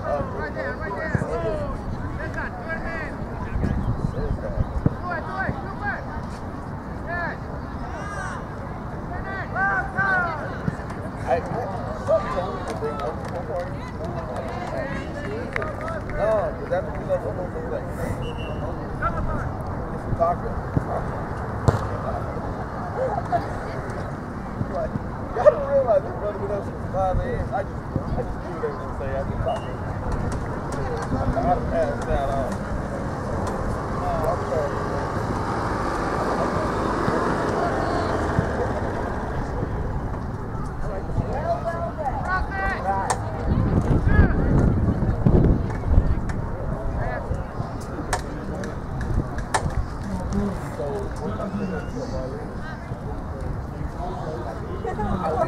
Right there, right there. Oh, that's not Thank you.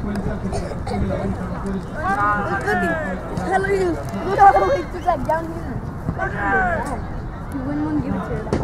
Hello, you. Look how we like down here. You win one, give it to her.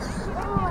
Oh!